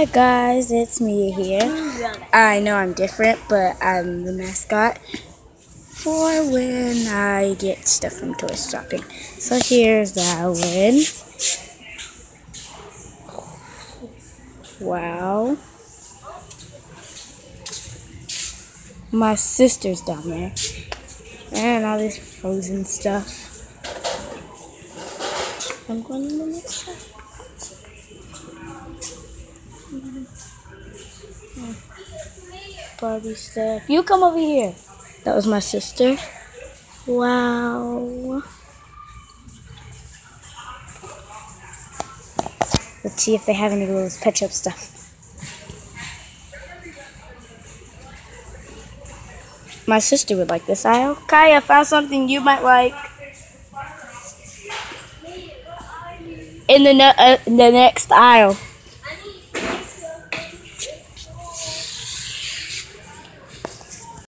Hi guys, it's me here. I know I'm different, but I'm the mascot for when I get stuff from toy shopping. So here's Alan. Wow. My sister's down there. And all this frozen stuff. I'm going to the next side. Barbie stuff. You come over here. That was my sister. Wow. Let's see if they have any of those pet shop stuff. My sister would like this aisle. Kaya found something you might like. In the, uh, in the next aisle.